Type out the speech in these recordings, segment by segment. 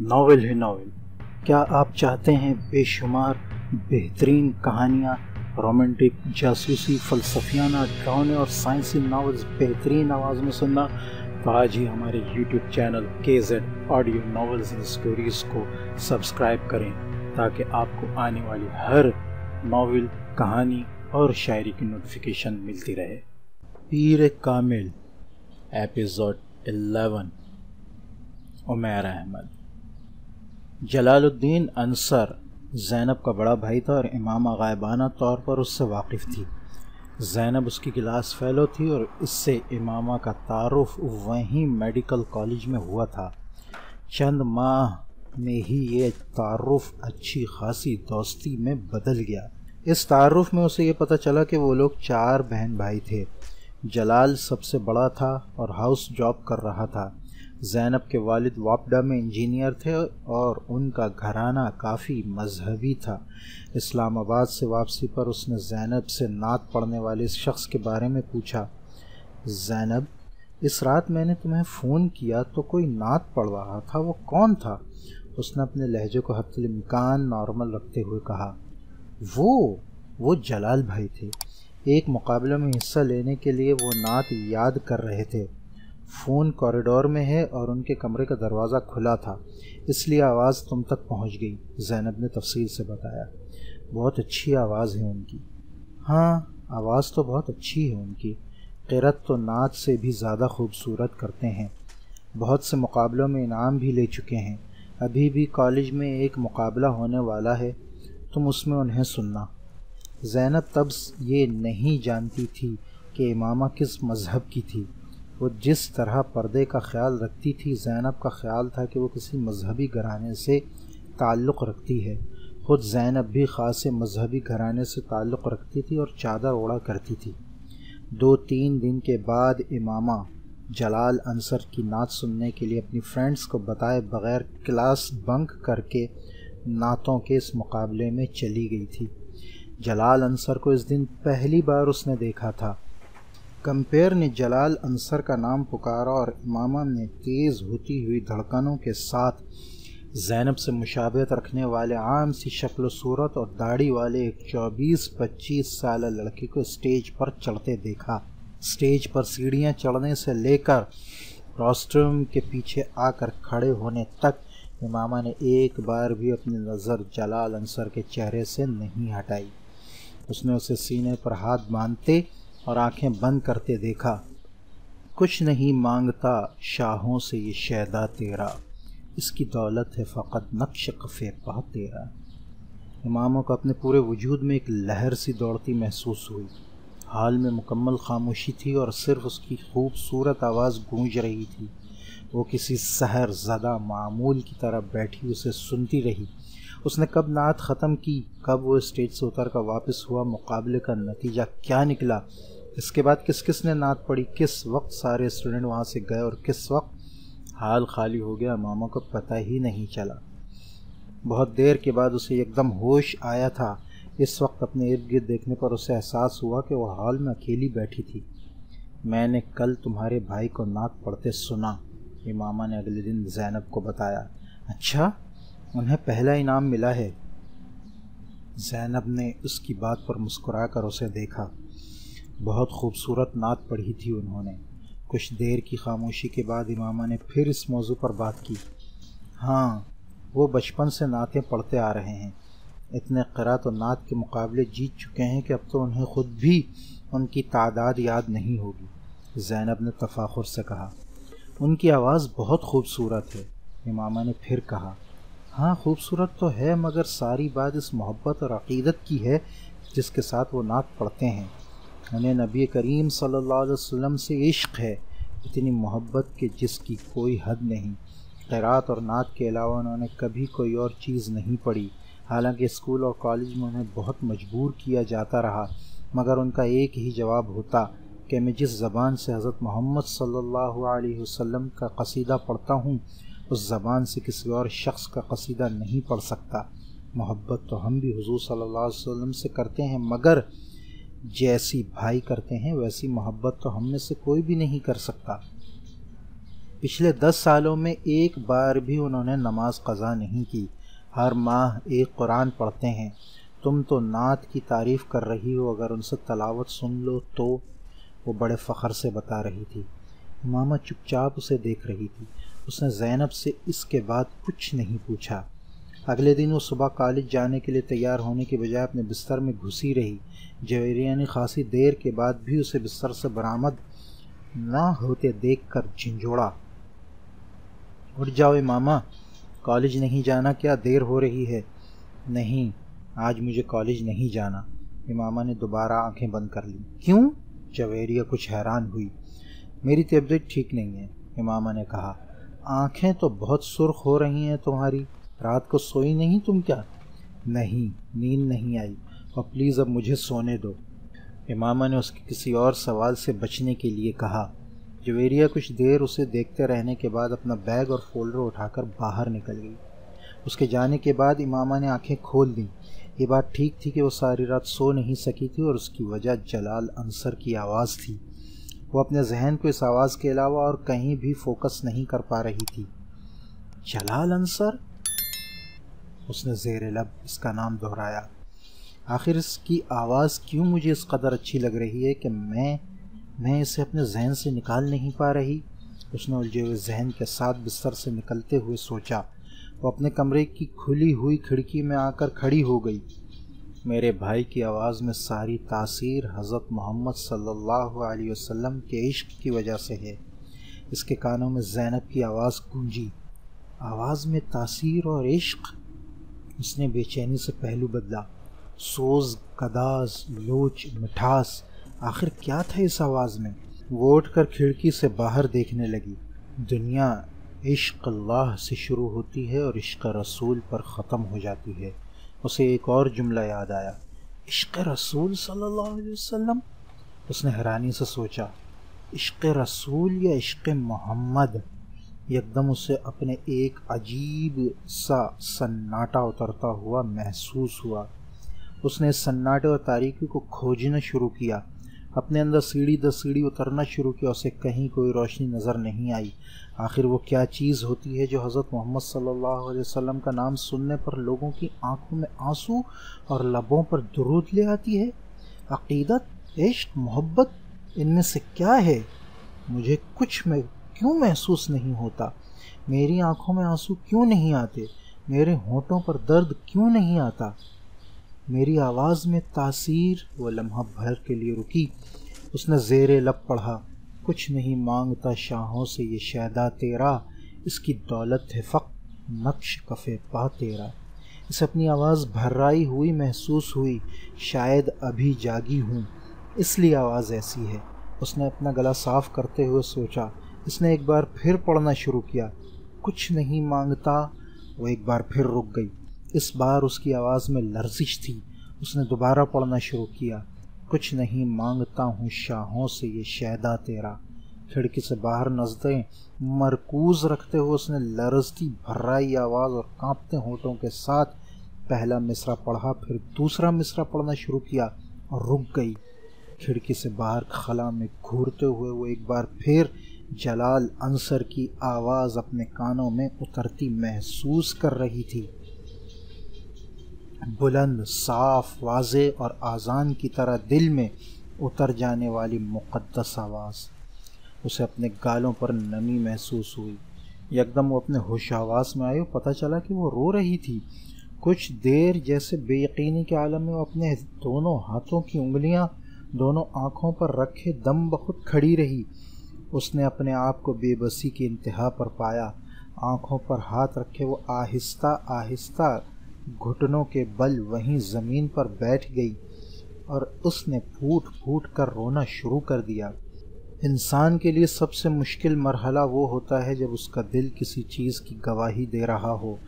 Novel है novel. क्या आप चाहते हैं बेशुमार, बेहतरीन कहानियाँ, रोमांटिक जासूसी फलसफियाना ड्रामे और साइंसी नावल्स बेहतरीन आवाज़ में सुनना? तो आज ही हमारे YouTube चैनल के Z audio novels and stories को सब्सक्राइब करें, ताकि आपको आने वाली हर नावल, कहानी और शायरी की नोटिफिकेशन मिलती रहे। पीर कामिल, एपिसोड 11 उमैर अहमद। जलालुद्दीन अंसर जैनब का बड़ा भाई था और इमामा गायबाना तौर पर उससे वाकिफ़ थी। जैनब उसकी गिलास फैलो थी और इससे इमामा का तारफ़ वहीं मेडिकल कॉलेज में हुआ था। चंद माह में ही ये तारुफ अच्छी खासी दोस्ती में बदल गया। इस तारफ़ में उसे ये पता चला कि वो लोग चार बहन भाई थे। जलाल सबसे बड़ा था और हाउस जॉब कर रहा था। जैनब के वालिद वापडा में इंजीनियर थे और उनका घराना काफ़ी मजहबी था। इस्लामाबाद से वापसी पर उसने जैनब से नात पढ़ने वाले इस शख्स के बारे में पूछा, जैनब, इस रात मैंने तुम्हें फ़ोन किया तो कोई नात पढ़ रहा था, वो कौन था? उसने अपने लहजे को हतलिमकान नॉर्मल रखते हुए कहा, वो वो जलाल भाई थे। एक मुकाबले में हिस्सा लेने के लिए वो नात याद कर रहे थे। फ़ोन कॉरिडोर में है और उनके कमरे का दरवाज़ा खुला था, इसलिए आवाज़ तुम तक पहुँच गई, जैनब ने तफसील से बताया। बहुत अच्छी आवाज़ है उनकी। हाँ आवाज़ तो बहुत अच्छी है उनकी। किरत तो नाच से भी ज़्यादा खूबसूरत करते हैं। बहुत से मुकाबलों में इनाम भी ले चुके हैं। अभी भी कॉलेज में एक मुकाबला होने वाला है, तुम उसमें उन्हें सुनना। जैनब तब ये नहीं जानती थी कि इमामा किस मज़हब की थी। वो जिस तरह पर्दे का ख्याल रखती थी, जैनब का ख्याल था कि वो किसी मजहबी घराने से ताल्लुक़ रखती है। ख़ुद जैनब भी ख़ास मजहबी घराने से ताल्लुक़ रखती थी और चादर ओढ़ा करती थी। दो तीन दिन के बाद इमामा जलाल अंसर की नात सुनने के लिए अपनी फ्रेंड्स को बताए बग़ैर क्लास बंक करके नातों के इस मुकाबले में चली गई थी। जलाल अंसर को इस दिन पहली बार उसने देखा था। कंपेयर ने जलाल अंसर का नाम पुकारा और इमामा ने तेज़ होती हुई धड़कनों के साथ जैनब से मुशाबत रखने वाले आम सी शक्ल, सूरत और दाढ़ी वाले एक चौबीस पच्चीस साल लड़के को स्टेज पर चढ़ते देखा। स्टेज पर सीढ़ियाँ चढ़ने से लेकर रॉस्ट्रम के पीछे आकर खड़े होने तक इमामा ने एक बार भी अपनी नज़र जलाल अंसर के चेहरे से नहीं हटाई। उसने उसे सीने पर हाथ बांधते और आँखें बंद करते देखा। कुछ नहीं माँगता शाहों से ये शैदा तेरा। इसकी दौलत है फ़कत नक्श कफ़े पा तेरा। इमामों को अपने पूरे वजूद में एक लहर सी दौड़ती महसूस हुई। हाल में मुकम्मल खामोशी थी और सिर्फ़ उसकी खूबसूरत आवाज़ गूंज रही थी। वो किसी सहर ज़दा मामूल की तरह बैठी उसे सुनती रही। उसने कब नात ख़त्म की, कब वो स्टेज से उतर कर वापस हुआ, मुकाबले का नतीजा क्या निकला? इसके बाद किस किस ने नात पढ़ी? किस वक्त सारे स्टूडेंट वहाँ से गए और किस वक्त? हाल खाली हो गया, मामा को पता ही नहीं चला। बहुत देर के बाद उसे एकदम होश आया था। इस वक्त अपने इर्द गिर्द देखने पर उसे एहसास हुआ कि वह हॉल में अकेली बैठी थी। मैंने कल तुम्हारे भाई को नाक पढ़ते सुना, ये मामा ने अगले दिन जैनब को बताया। अच्छा उन्हें पहला इनाम मिला है। जैनब ने उसकी बात पर मुस्कुरा कर उसे देखा। बहुत खूबसूरत नात पढ़ी थी उन्होंने। कुछ देर की खामोशी के बाद इमामा ने फिर इस मौजू पर बात की। हाँ वो बचपन से नातें पढ़ते आ रहे हैं। इतने क़रात और नात के मुकाबले जीत चुके हैं कि अब तो उन्हें ख़ुद भी उनकी तादाद याद नहीं होगी, जैनब ने तफाखुर से कहा। उनकी आवाज़ बहुत खूबसूरत है, इमामा ने फिर कहा। हाँ खूबसूरत तो है, मगर सारी बात इस मोहब्बत और अकीदत की है जिसके साथ वो नात पढ़ते हैं। उन्हें नबी करीम सल्लल्लाहु अलैहि वसल्लम से इश्क है, इतनी मोहब्बत के जिसकी कोई हद नहीं। क़रात और नात के अलावा उन्होंने कभी कोई और चीज़ नहीं पढ़ी। हालाँकि स्कूल और कॉलेज में उन्हें बहुत मजबूर किया जाता रहा, मगर उनका एक ही जवाब होता, कि मैं जिस ज़बान से हज़रत मोहम्मद सल्लल्लाहु अलैहि वसल्लम का कसीदा पढ़ता हूँ, उस ज़बान से किसी और शख्स का कसीदा नहीं पढ़ सकता। मोहब्बत तो हम भी हुजूर अलैहि वसल्लम से करते हैं, मगर जैसी भाई करते हैं, वैसी मोहब्बत तो हम में से कोई भी नहीं कर सकता। पिछले दस सालों में एक बार भी उन्होंने नमाज़ कज़ा नहीं की। हर माह एक कुरान पढ़ते हैं। तुम तो नात की तारीफ़ कर रही हो, अगर उनसे तलावत सुन लो तो वो बड़े फ़ख्र से बता रही थी। मामा चुपचाप उसे देख रही थी। उसने जैनब से इसके बाद कुछ नहीं पूछा। अगले दिन वो सुबह कॉलेज जाने के लिए तैयार होने के बजाय अपने बिस्तर में घुसी रही। जवेरिया ने खासी देर के बाद भी उसे बिस्तर से बरामद ना होते देख कर झिझोड़ा। उठ जाओ मामा, कॉलेज नहीं जाना क्या? देर हो रही है। नहीं, आज मुझे कॉलेज नहीं जाना। इमामा ने दोबारा आँखें बंद कर ली। क्यों? जवेरिया कुछ हैरान हुई। मेरी तबीयत ठीक नहीं है इमामा ने कहा। आँखें तो बहुत सुर्ख हो रही हैं तुम्हारी। रात को सोई नहीं तुम क्या? नहीं, नींद नहीं आई। और प्लीज़ अब मुझे सोने दो। इमामा ने उसके किसी और सवाल से बचने के लिए कहा। जवेरिया कुछ देर उसे देखते रहने के बाद अपना बैग और फोल्डर उठाकर बाहर निकल गई। उसके जाने के बाद इमामा ने आँखें खोल दी ये बात ठीक थी कि वो सारी रात सो नहीं सकी थी और उसकी वजह जलाल अंसर की आवाज़ थी। वो अपने जहन को इस आवाज़ के अलावा और कहीं भी फोकस नहीं कर पा रही थी। जलाल अंसर? उसने जेर लब इसका नाम दोहराया। आखिर इसकी आवाज़ क्यों मुझे इस कदर अच्छी लग रही है कि मैं मैं इसे अपने जहन से निकाल नहीं पा रही? उसने उलझे हुए जहन के साथ बिस्तर से निकलते हुए सोचा। वो अपने कमरे की खुली हुई खिड़की में आकर खड़ी हो गई। मेरे भाई की आवाज़ में सारी तासीर हज़रत मोहम्मद सल्लल्लाहु अलैहि वसल्लम के इश्क की वजह से है। इसके कानों में जैनब की आवाज़ गूंजी। आवाज़ में तासीर और इश्क? उसने बेचैनी से पहलू बदला। सोज कदास लोच, मिठास, आखिर क्या था इस आवाज़ में? वो उठ कर खिड़की से बाहर देखने लगी। दुनिया इश्क अल्लाह से शुरू होती है और इश्क रसूल पर ख़त्म हो जाती है। उसे एक और जुमला याद आया। इश्क रसूल सल्लल्लाहु अलैहि वसल्लम? उसने हैरानी से सोचा, इश्क रसूल या इश्क मोहम्मद? एकदम उसे अपने एक अजीब सा सन्नाटा उतरता हुआ महसूस हुआ। उसने सन्नाटे और तारीकी को खोजना शुरू किया। अपने अंदर सीढ़ी दर सीढ़ी उतरना शुरू किया, उसे कहीं कोई रोशनी नज़र नहीं आई। आखिर वो क्या चीज़ होती है जो हज़रत मोहम्मद सल्लल्लाहु अलैहि वसल्लम का नाम सुनने पर लोगों की आँखों में आँसू और लबों पर दरूद ले आती है? अकीदत, इश्क, मोहब्बत, इनमें से क्या है? मुझे कुछ में क्यों महसूस नहीं होता? मेरी आँखों में आँसू क्यों नहीं आते? मेरे होठों पर दर्द क्यों नहीं आता? मेरी आवाज़ में तासीर वो लम्हा भर के लिए रुकी। उसने जेर लब पढ़ा। कुछ नहीं माँगता शाहों से ये शैदा तेरा। इसकी दौलत है फ़क, नक्श कफ़े पा तेरा। इसे अपनी आवाज़ भर्राई हुई महसूस हुई। शायद अभी जागी हूँ। इसलिए आवाज़ ऐसी है। उसने अपना गला साफ़ करते हुए सोचा। इसने एक बार फिर पढ़ना शुरू किया। कुछ नहीं माँगता, वो एक बार फिर रुक गई। इस बार उसकी आवाज़ में लर्जिश थी। उसने दोबारा पढ़ना शुरू किया। कुछ नहीं माँगता हूँ शाहों से ये शैदा तेरा। खिड़की से बाहर नज़रें मरकूज रखते हुए उसने लरजती भर्राई आवाज़ और कांपते होठों के साथ पहला मिसरा पढ़ा, फिर दूसरा मिसरा पढ़ना शुरू किया और रुक गई। खिड़की से बाहर खला में घूरते हुए वो एक बार फिर जलाल अंसर की आवाज़ अपने कानों में उतरती महसूस कर रही थी। बुलंद, साफ़, वाजे और आज़ान की तरह दिल में उतर जाने वाली मुक़द्दस आवाज़। उसे अपने गालों पर नमी महसूस हुई। एकदम वो अपने होश आवास में आई पता चला कि वो रो रही थी। कुछ देर जैसे बेयकीनी के आलम में वो अपने दोनों हाथों की उंगलियाँ, दोनों आँखों पर रखे दम बखुद खड़ी रही। उसने अपने आप को बेबसी की इंतहा पर पाया। आँखों पर हाथ रखे वो आहिस्ता आहिस्ता घुटनों के बल वहीं ज़मीन पर बैठ गई और उसने फूट फूट कर रोना शुरू कर दिया। इंसान के लिए सबसे मुश्किल मरहला वो होता है जब उसका दिल किसी चीज़ की गवाही दे रहा हो,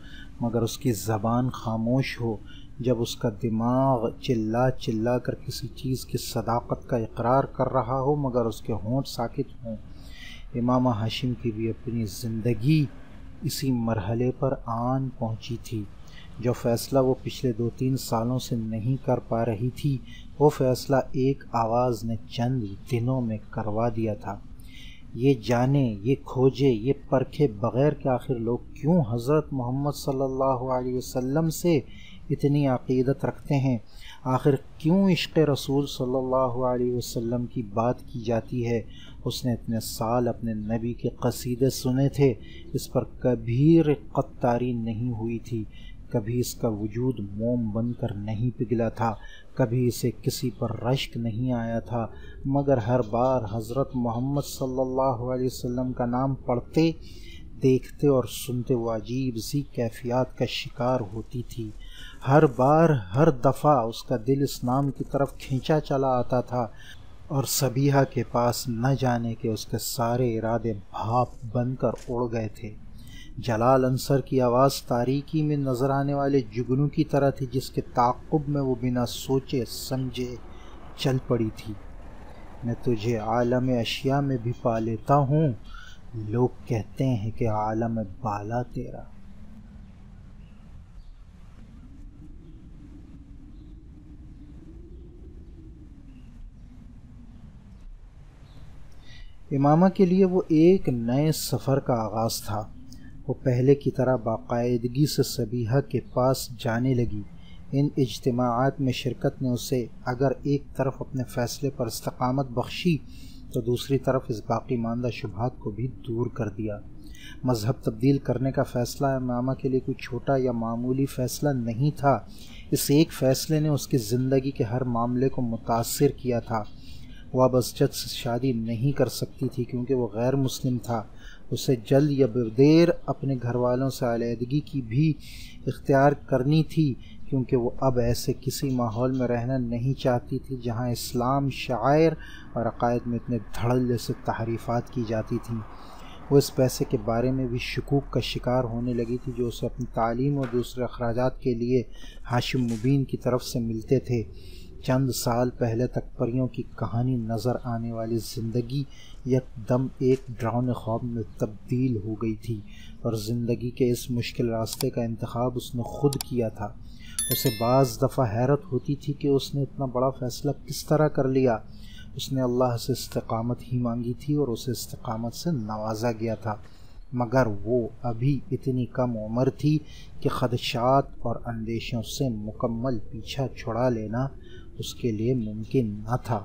मगर उसकी ज़बान खामोश हो जब उसका दिमाग चिल्ला चिल्ला कर किसी चीज़ की सदाकत का इकरार कर रहा हो, मगर उसके होंठ साकित हों, इमाम हाशिम की भी अपनी ज़िंदगी इसी मरहले पर आन पहुँची थी। जो फ़ैसला वो पिछले दो तीन सालों से नहीं कर पा रही थी, वो फ़ैसला एक आवाज़ ने चंद दिनों में करवा दिया था। ये जाने, ये खोजे, ये परखे बग़ैर के आखिर लोग क्यों हज़रत मोहम्मद सल्लल्लाहु अलैहि वसल्लम से इतनी अकीदत रखते हैं। आखिर क्यों इश्क़ रसूल सल्लल्लाहु अलैहि वसल्लम की बात की जाती है? उसने इतने साल अपने नबी के कसीदे सुने थे। इस पर कभी रिक्कतारी नहीं हुई थी। कभी इसका वजूद मोम बनकर नहीं पिघला था। कभी इसे किसी पर रश्क नहीं आया था। मगर हर बार हज़रत मोहम्मद सल्लल्लाहु अलैहि वसल्लम का नाम पढ़ते, देखते और सुनते वो अजीब सी कैफियत का शिकार होती थी। हर बार, हर दफ़ा उसका दिल इस नाम की तरफ़ खींचा चला आता था और सबीहा के पास न जाने के उसके सारे इरादे भाप बनकर उड़ गए थे। जलाल अंसर की आवाज़ तारीकी में नज़र आने वाले जुगनू की तरह थी, जिसके ताकुब में वो बिना सोचे, समझे चल पड़ी थी। मैं तुझे आलम अशिया में भी पा लेता हूँ। लोग कहते हैं कि आलम बाला तेरा। इमामा के लिए वो एक नए सफ़र का आगाज़ था। वो पहले की तरह बाकायदगी से सबीहा के पास जाने लगी। इन इज्तमात में शिरकत ने उसे, अगर एक तरफ़ अपने फ़ैसले पर इस्तकामत बख्शी तो दूसरी तरफ़ इस बाकी मानदा शुभात को भी दूर कर दिया। मज़हब तब्दील करने का फ़ैसला इमामा के लिए कोई छोटा या मामूली फ़ैसला नहीं था। इस एक फ़ैसले ने उसकी ज़िंदगी के हर मामले को मुतासर किया था। वह बसजत से शादी नहीं कर सकती थी क्योंकि वह गैर मुस्लिम था। उसे जल्द या देर अपने घर वालों से अलीहदगी की भी इख्तियार करनी थी क्योंकि वो अब ऐसे किसी माहौल में रहना नहीं चाहती थी जहाँ इस्लाम, शायर और अकायद में इतने धड़ल्ले से तहरीफ़ात की जाती थी। वो इस पैसे के बारे में भी शकूक का शिकार होने लगी थी जो उसे अपनी तालीम और दूसरे अखराज के लिए हाशिम मुबीन की तरफ़ से मिलते थे। चंद साल पहले तक परियों की कहानी नज़र आने वाली ज़िंदगी एकदम एक ड्राउन ख्वाब में तब्दील हो गई थी, और ज़िंदगी के इस मुश्किल रास्ते का इंतखब उसने ख़ुद किया था। उसे बाज़ दफ़ा हैरत होती थी कि उसने इतना बड़ा फ़ैसला किस तरह कर लिया। उसने अल्लाह से इस्तकामत ही मांगी थी और उसे इस्तकामत से नवाजा गया था। मगर वो अभी इतनी कम उम्र थी कि खदशात और अंदेशों से मुकम्मल पीछा छुड़ा लेना उसके लिए मुमकिन न था।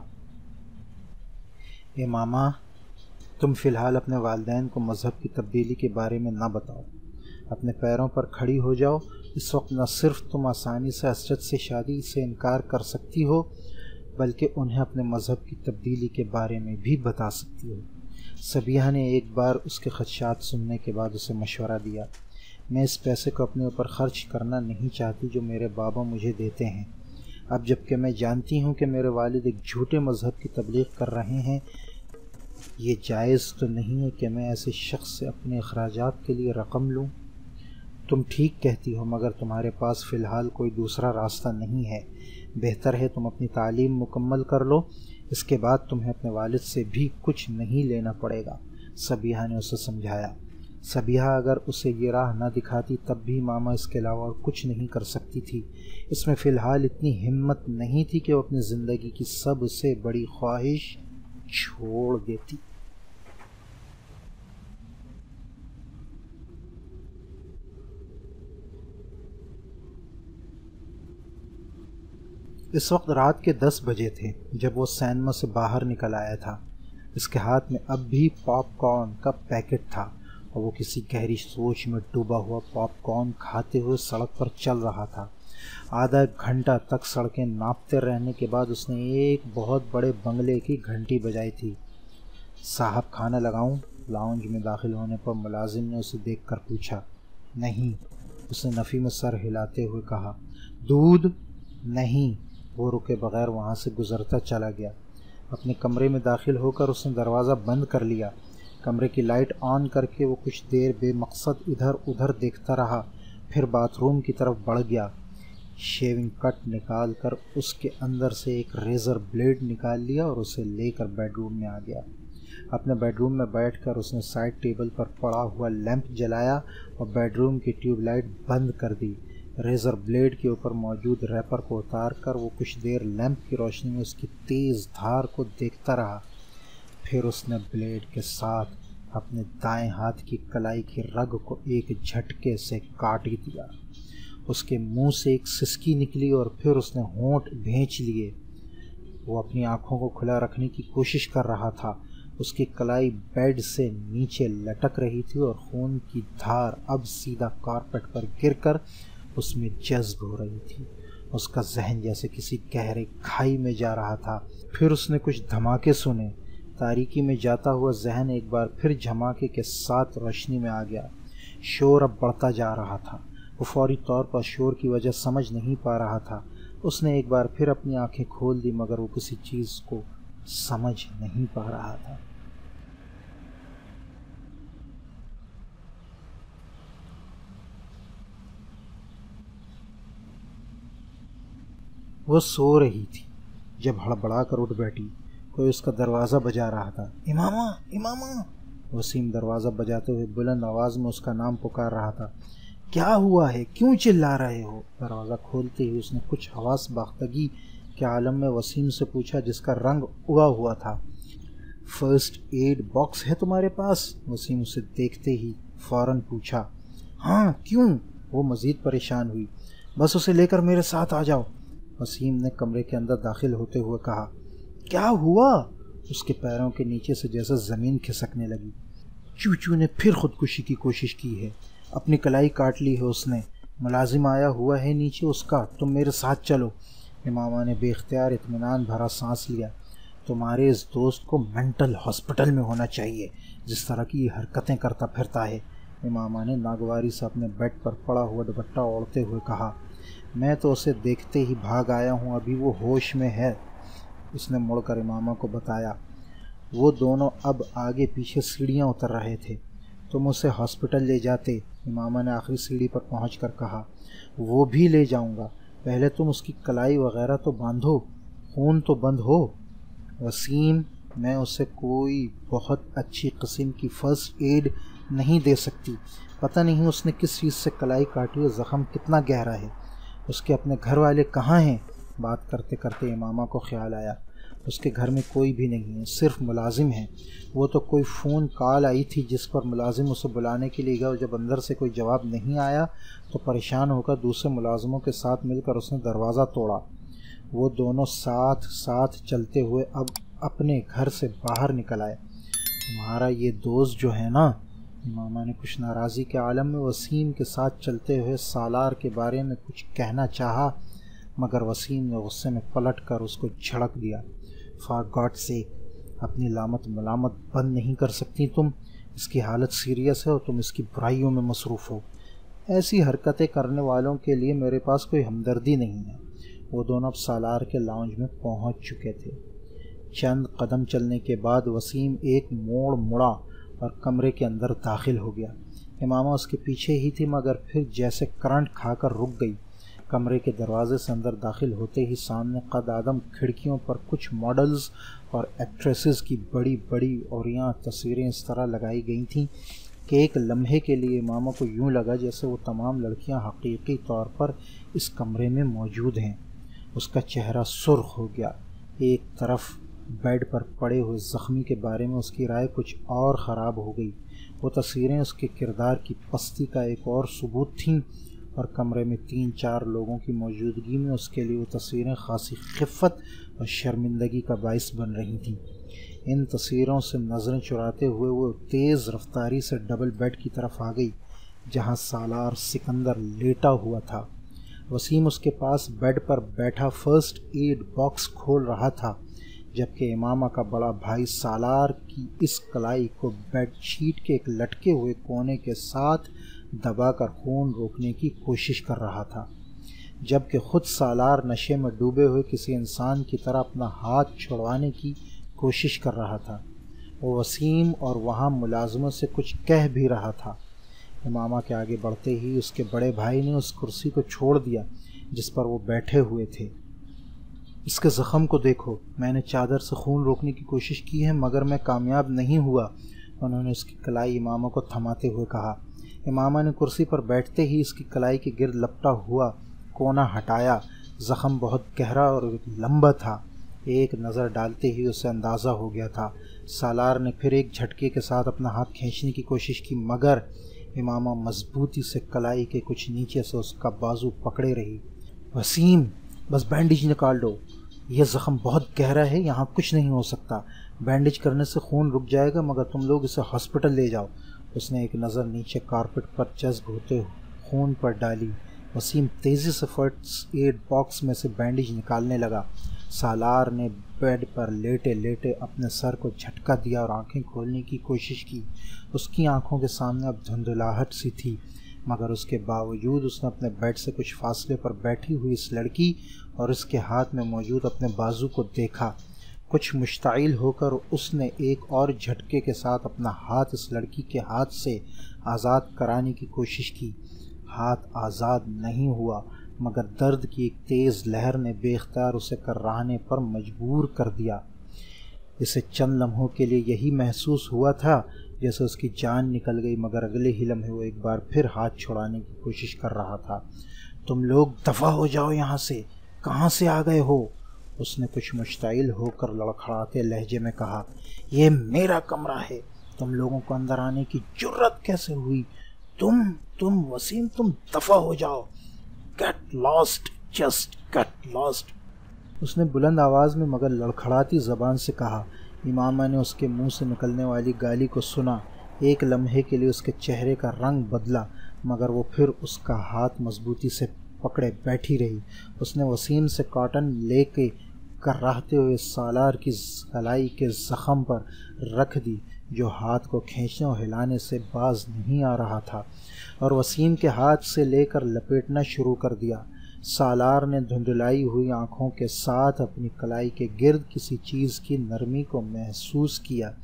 ए मामा, तुम फ़िलहाल अपने वालदेन को मज़हब की तब्दीली के बारे में ना बताओ। अपने पैरों पर खड़ी हो जाओ। इस वक्त न सिर्फ़ तुम आसानी से असरत से शादी से इनकार कर सकती हो, बल्कि उन्हें अपने मज़हब की तब्दीली के बारे में भी बता सकती हो। सबिया ने एक बार उसके खदशात सुनने के बाद उसे मशवरा दिया, मैं इस पैसे को अपने ऊपर ख़र्च करना नहीं चाहती जो मेरे बाबा मुझे देते हैं। अब जबकि मैं जानती हूँ कि मेरे वालिद एक झूठे मज़हब की तबलीग कर रहे हैं, ये जायज़ तो नहीं है कि मैं ऐसे शख्स से अपने अखराज के लिए रकम लूँ। तुम ठीक कहती हो, मगर तुम्हारे पास फ़िलहाल कोई दूसरा रास्ता नहीं है। बेहतर है तुम अपनी तालीम मुकम्मल कर लो, इसके बाद तुम्हें अपने वालिद से भी कुछ नहीं लेना पड़ेगा सबिया ने उसे समझाया। सबिया अगर उसे ये राह ना दिखाती, तब भी मामा इसके अलावा और कुछ नहीं कर सकती थी। इसमें फ़िलहाल इतनी हिम्मत नहीं थी कि वो अपनी ज़िंदगी की सबसे बड़ी ख्वाहिश छोड़ देती। इस वक्त रात के दस बजे थे, जब वो सैनमा से बाहर निकल आया था। इसके हाथ में अब भी पॉपकॉर्न का पैकेट था। और वो किसी गहरी सोच में डूबा हुआ पॉपकॉर्न खाते हुए सड़क पर चल रहा था। आधा घंटा तक सड़कें नापते रहने के बाद उसने एक बहुत बड़े बंगले की घंटी बजाई थी। साहब खाना लगाऊँ? लाउंज में दाखिल होने पर मुलाजिम ने उसे देखकर पूछा। नहीं, उसने नफ़ी में सर हिलाते हुए कहा। दूध? नहीं। वो रुके बगैर वहाँ से गुज़रता चला गया। अपने कमरे में दाखिल होकर उसने दरवाज़ा बंद कर लिया। कमरे की लाइट ऑन करके वो कुछ देर बेमकसद इधर उधर देखता रहा, फिर बाथरूम की तरफ़ बढ़ गया। शेविंग कट निकाल कर उसके अंदर से एक रेज़र ब्लेड निकाल लिया और उसे लेकर बेडरूम में आ गया। अपने बेडरूम में बैठकर उसने साइड टेबल पर पड़ा हुआ लैंप जलाया और बेडरूम की ट्यूबलाइट बंद कर दी। रेज़र ब्लेड के ऊपर मौजूद रैपर को उतार कर वो कुछ देर लैंप की रोशनी में उसकी तेज़ धार को देखता रहा। फिर उसने ब्लेड के साथ अपने दाएँ हाथ की कलाई की रग को एक झटके से काट दिया। उसके मुँह से एक सिसकी निकली और फिर उसने होंठ भेंच लिए। वो अपनी आँखों को खुला रखने की कोशिश कर रहा था। उसकी कलाई बेड से नीचे लटक रही थी और खून की धार अब सीधा कारपेट पर गिरकर उसमें जज्ब हो रही थी। उसका जहन जैसे किसी गहरे खाई में जा रहा था। फिर उसने कुछ धमाके सुने। तारीकी में जाता हुआ जहन एक बार फिर झमाके के साथ रोशनी में आ गया। शोर अब बढ़ता जा रहा था। वो फौरी तौर पर शोर की वजह समझ नहीं पा रहा था। उसने एक बार फिर अपनी आँखें खोल दी, मगर वो किसी चीज़ को समझ नहीं पा रहा था। वो सो रही थी, जब हड़बड़ा कर उठ बैठी। कोई उसका दरवाज़ा बजा रहा था। इमामा इमामा। वसीम दरवाज़ा बजाते हुए बुलंद आवाज़ में उसका नाम पुकार रहा था। क्या हुआ है? क्यों चिल्ला रहे हो? दरवाज़ा खोलते ही उसने कुछ हवास बाख्तगी के आलम में वसीम से पूछा जिसका रंग उगा हुआ था। फ़र्स्ट एड बॉक्स है तुम्हारे पास? वसीम उसे देखते ही फ़ौरन पूछा। हाँ क्यों? वो मज़ीद परेशान हुई। बस उसे लेकर मेरे साथ आ जाओ। वसीम ने कमरे के अंदर दाखिल होते हुए कहा क्या हुआ? उसके पैरों के नीचे से जैसा ज़मीन खिसकने लगी। चूचू ने फिर खुदकुशी की कोशिश की है। अपनी कलाई काट ली है उसने। मुलाजिम आया हुआ है नीचे उसका। तुम मेरे साथ चलो। इमामा ने बेख्तियार इतमान भरा सांस लिया। तुम्हारे इस दोस्त को मेंटल हॉस्पिटल में होना चाहिए, जिस तरह की ये हरकतें करता फिरता है। इमामा ने नागवारी से अपने बेड पर पड़ा हुआ दुपट्टा ओढ़ते हुए कहा, मैं तो उसे देखते ही भाग आया हूँ, अभी वो होश में है। उसने मुड़कर इमामा को बताया, वो दोनों अब आगे पीछे सीढ़ियाँ उतर रहे थे। तुम उसे हॉस्पिटल ले जाते, इमामा ने आखिरी सीढ़ी पर पहुँच कर कहा। वो भी ले जाऊँगा। पहले तुम उसकी कलाई वगैरह तो बांधो, खून तो बंद हो। वसीम, मैं उसे कोई बहुत अच्छी किस्म की फ़र्स्ट एड नहीं दे सकती। पता नहीं उसने किस चीज़ से कलाई काटी और ज़ख़म कितना गहरा है। उसके अपने घर वाले कहाँ हैं? बात करते करते इमामा को ख्याल आया। उसके घर में कोई भी नहीं है, सिर्फ़ मुलाजिम है। वो तो कोई फ़ोन कॉल आई थी जिस पर मुलाजिम उसे बुलाने के लिए गया और जब अंदर से कोई जवाब नहीं आया तो परेशान होकर दूसरे मुलाजमों के साथ मिलकर उसने दरवाज़ा तोड़ा। वो दोनों साथ साथ चलते हुए अब अपने घर से बाहर निकल आए। तुम्हारा ये दोस्त जो है ना, मामा ने कुछ नाराज़ी के आलम में वसीम के साथ चलते हुए सालार के बारे में कुछ कहना चाहा। मगर वसीम ने गुस्से में पलट कर उसको झड़क दिया। फॉर गॉड से, अपनी लामत मलामत बंद नहीं कर सकती तुम। इसकी हालत सीरियस है और तुम इसकी बुराइयों में मसरूफ़ हो। ऐसी हरकतें करने वालों के लिए मेरे पास कोई हमदर्दी नहीं है। वो दोनों अब सालार के लाउंज में पहुँच चुके थे। चंद कदम चलने के बाद वसीम एक मोड़ मुड़ा और कमरे के अंदर दाखिल हो गया। इमामा उसके पीछे ही थी, मगर फिर जैसे करंट खाकर रुक गई। कमरे के दरवाजे से अंदर दाखिल होते ही सामने कद आदम खिड़कियों पर कुछ मॉडल्स और एक्ट्रेसेस की बड़ी बड़ी और यहाँ तस्वीरें इस तरह लगाई गई थीं कि एक लम्हे के लिए मामा को यूँ लगा जैसे वो तमाम लड़कियाँ हकीकी तौर पर इस कमरे में मौजूद हैं। उसका चेहरा सुर्ख हो गया। एक तरफ़ बेड पर पड़े हुए ज़ख्मी के बारे में उसकी राय कुछ और ख़राब हो गई। वो तस्वीरें उसके किरदार की पस्ती का एक और सबूत थीं। और कमरे में तीन चार लोगों की मौजूदगी में उसके लिए वो तस्वीरें खासी खिफत और शर्मिंदगी का बायस बन रही थीं। इन तस्वीरों से नज़रें चुराते हुए वो तेज़ रफ्तारी से डबल बेड की तरफ़ आ गई, जहाँ सालार सिकंदर लेटा हुआ था। वसीम उसके पास बेड पर बैठा फ़र्स्ट एड बॉक्स खोल रहा था, जबकि इमामा का बड़ा भाई सालार की इस कलाई को बेडशीट के एक लटके हुए कोने के साथ दबाकर खून रोकने की कोशिश कर रहा था, जबकि खुद सालार नशे में डूबे हुए किसी इंसान की तरह अपना हाथ छुड़वाने की कोशिश कर रहा था। वो वसीम और वहाँ मुलाजमों से कुछ कह भी रहा था। इमामा के आगे बढ़ते ही उसके बड़े भाई ने उस कुर्सी को छोड़ दिया, जिस पर वो बैठे हुए थे। इसके ज़ख़म को देखो, मैंने चादर से खून रोकने की कोशिश की है, मगर मैं कामयाब नहीं हुआ, उन्होंने उसकी कलाई इमामा को थमाते हुए कहा। इमामा ने कुर्सी पर बैठते ही इसकी कलाई के गिर्द लपटा हुआ कोना हटाया। ज़ख़म बहुत गहरा और लंबा था। एक नज़र डालते ही उसे अंदाज़ा हो गया था। सालार ने फिर एक झटके के साथ अपना हाथ खींचने की कोशिश की, मगर इमामा मजबूती से कलाई के कुछ नीचे से उसका बाजू पकड़े रही। वसीम, बस बैंडेज निकाल दो। यह ज़ख्म बहुत गहरा है, यहाँ कुछ नहीं हो सकता। बैंडेज करने से खून रुक जाएगा, मगर तुम लोग इसे हॉस्पिटल ले जाओ। उसने एक नज़र नीचे कारपेट पर जज्ब होते खून पर डाली। वसीम तेज़ी से फ़र्स्ट एड बॉक्स में से बैंडेज निकालने लगा। सालार ने बेड पर लेटे लेटे अपने सर को झटका दिया और आँखें खोलने की कोशिश की। उसकी आँखों के सामने अब धुंधलाहट सी थी, मगर उसके बावजूद उसने अपने बेड से कुछ फासले पर बैठी हुई इस लड़की और उसके हाथ में मौजूद अपने बाजू को देखा। कुछ मुश्तिल होकर उसने एक और झटके के साथ अपना हाथ इस लड़की के हाथ से आज़ाद कराने की कोशिश की। हाथ आज़ाद नहीं हुआ, मगर दर्द की एक तेज़ लहर ने बेख्तार उसे कर्राहने पर मजबूर कर दिया। इसे चंद लम्हों के लिए यही महसूस हुआ था जैसे उसकी जान निकल गई, मगर अगले ही लम्हे वो एक बार फिर हाथ छुड़ाने की कोशिश कर रहा था। तुम लोग दफ़ा हो जाओ यहाँ से। कहाँ से आ गए हो? उसने कुछ मुश्तिल होकर लड़खड़ाते लहजे में कहा यह मेरा कमरा है। तुम लोगों को अंदर आने की ज़रूरत कैसे हुई? तुम तुम वसीम, तुम दफ़ा हो जाओ। Get lost just get lost उसने बुलंद आवाज़ में मगर लड़खड़ाती ज़बान से कहा, इमामा ने उसके मुँह से निकलने वाली गाली को सुना। एक लम्हे के लिए उसके चेहरे का रंग बदला, मगर वो फिर उसका हाथ मजबूती से पकड़े बैठी रही। उसने वसीम से कॉटन लेके कर रहते हुए सालार की गलाई के ज़ख़म पर रख दी, जो हाथ को खींचने और हिलाने से बाज नहीं आ रहा था, और वसीम के हाथ से लेकर लपेटना शुरू कर दिया। सालार ने धुंधलाई हुई आँखों के साथ अपनी कलाई के गिर्द किसी चीज़ की नरमी को महसूस किया।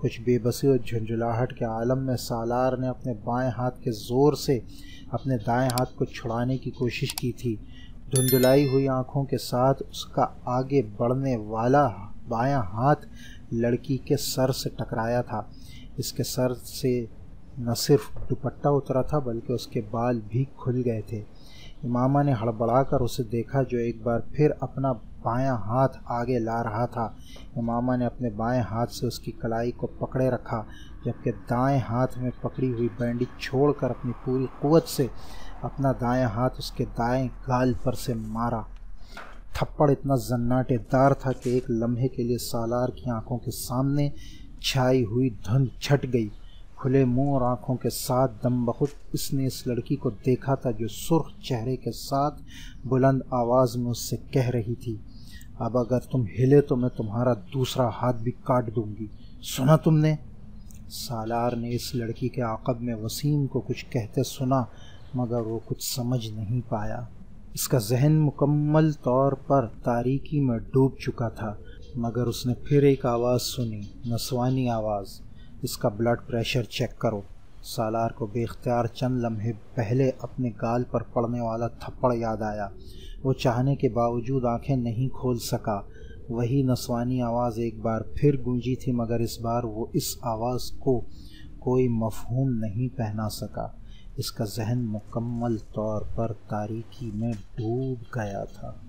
कुछ बेबसी और झुंझुलाहट के आलम में सालार ने अपने बाएँ हाथ के ज़ोर से अपने दाएँ हाथ को छुड़ाने की कोशिश की थी। धुंधलाई हुई आँखों के साथ उसका आगे बढ़ने वाला बायां हाथ लड़की के सर से टकराया था। इसके सर से न सिर्फ़ दुपट्टा उतरा था, बल्कि उसके बाल भी खुल गए थे। इमामा ने हड़बड़ाकर उसे देखा, जो एक बार फिर अपना बायां हाथ आगे ला रहा था। इमामा ने अपने बाएँ हाथ से उसकी कलाई को पकड़े रखा, जबकि दाएँ हाथ में पकड़ी हुई बैंडी छोड़कर अपनी पूरी कुवत से अपना दायां हाथ उसके दाएँ गाल पर से मारा। थप्पड़ इतना जन्नाटेदार था कि एक लम्हे के लिए सालार की आँखों के सामने छाई हुई धुंध छट गई। खुले मुँह और आँखों के साथ दम बहुत इसने इस लड़की को देखा था जो सुर्ख चेहरे के साथ बुलंद आवाज़ में उससे कह रही थी अब अगर तुम हिले तो मैं तुम्हारा दूसरा हाथ भी काट दूँगी। सुना तुमने? सालार ने इस लड़की के आकब में वसीम को कुछ कहते सुना, मगर वो कुछ समझ नहीं पाया। इसका जहन मुकम्मल तौर पर तारीकी में डूब चुका था, मगर उसने फिर एक आवाज़ सुनी, नसवानी आवाज़। इसका ब्लड प्रेशर चेक करो। सालार को बेख्तियार चंद लम्हे पहले अपने गाल पर पड़ने वाला थप्पड़ याद आया। वो चाहने के बावजूद आँखें नहीं खोल सका। वही नसवानी आवाज़ एक बार फिर गूंजी थी, मगर इस बार वो इस आवाज़ को कोई मफहूम नहीं पहना सका। इसका जहन मुकम्मल तौर पर तारीकी में डूब गया था।